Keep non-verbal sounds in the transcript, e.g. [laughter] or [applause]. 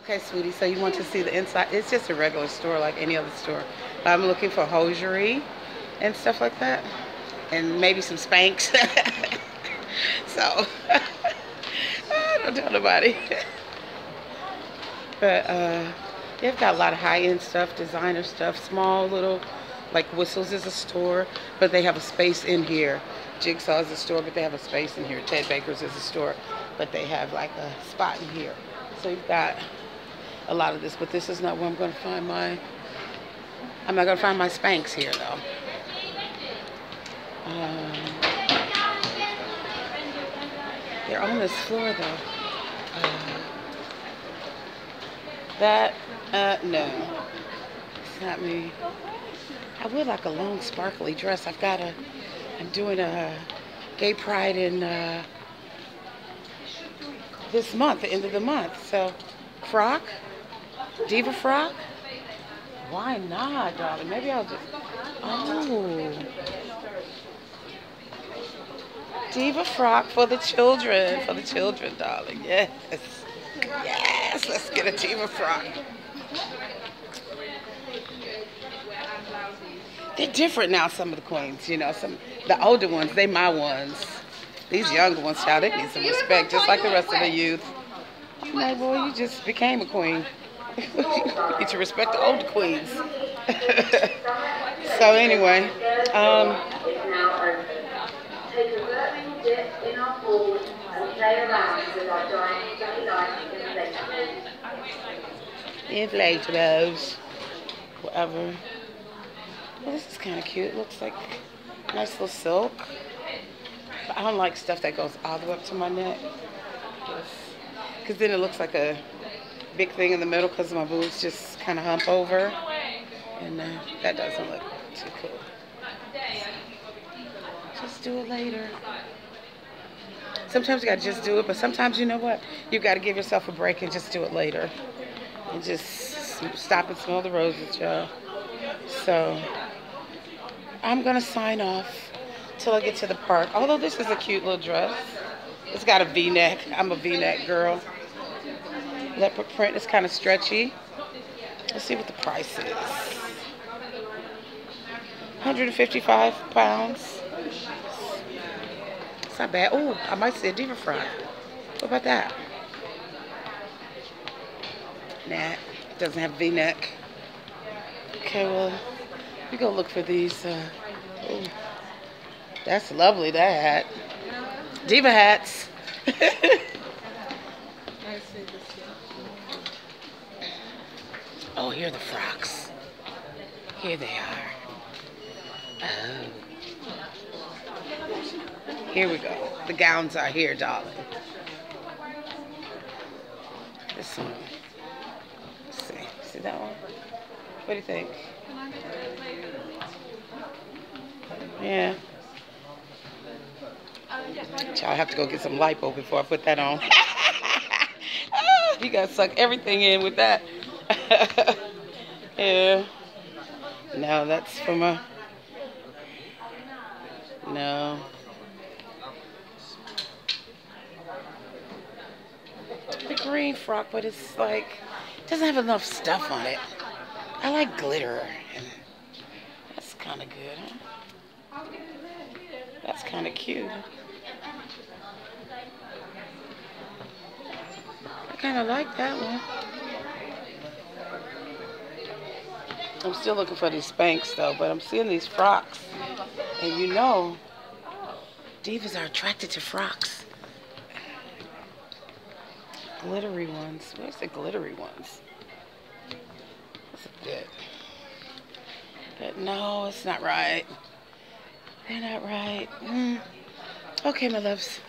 Okay, sweetie, so you want to see the inside. It's just a regular store like any other store. But I'm looking for hosiery and stuff like that. And maybe some Spanx. [laughs] so, [laughs] I don't tell nobody. [laughs] but, uh, they've got a lot of high-end stuff, designer stuff, small little, like Whistles is a store, but they have a space in here. Jigsaw is a store, but they have a space in here. Ted Baker's is a store, but they have like a spot in here. So you've got a lot of this, but this is not where I'm going to find my, I'm not going to find my Spanx here though. Um, they're on this floor though. Uh, that, uh, no, it's not me. I would like a long sparkly dress. I've got a, I'm doing a gay pride in uh, this month, the end of the month. So, frock. Diva frock? Why not, darling? Maybe I'll just... Oh. Diva frock for the children. For the children, darling. Yes. Yes, let's get a Diva frock. They're different now, some of the queens, you know. Some The older ones, they my ones. These younger ones, child, they need some respect, just like the rest of the youth. I'm like, boy, you just became a queen. You need to respect the older queens. [laughs] so anyway, um, inflatables, whatever. Well, this is kind of cute. It looks like nice little silk. But I don't like stuff that goes all the way up to my neck. Because then it looks like a big thing in the middle because my boobs just kind of hump over. And uh, that doesn't look too cool. Just do it later. Sometimes you gotta just do it, but sometimes you know what? You gotta give yourself a break and just do it later. And just stop and smell the roses, y'all. So, I'm gonna sign off till I get to the park. Although this is a cute little dress. It's got a v-neck. I'm a v-neck girl leopard print. It's kind of stretchy. Let's see what the price is. 155 pounds. It's not bad. Oh, I might see a diva frock. What about that? Nah, it doesn't have V-neck. Okay, well, we go look for these. Uh, that's lovely, that hat. Diva hats. [laughs] Oh, here are the frocks. Here they are. Oh. Here we go. The gowns are here, darling. This one. Let's see. See that one? What do you think? Yeah. I have to go get some lipo before I put that on. [laughs] you gotta suck everything in with that. [laughs] yeah. No, that's from a. No. The green frock, but it's like doesn't have enough stuff on it. I like glitter, that's kind of good. Huh? That's kind of cute. Kind of like that one. I'm still looking for these Spanx though, but I'm seeing these frocks. And you know, divas are attracted to frocks. Glittery ones. Where's the glittery ones? That's a bit. But no, it's not right. They're not right. Mm. Okay, my loves.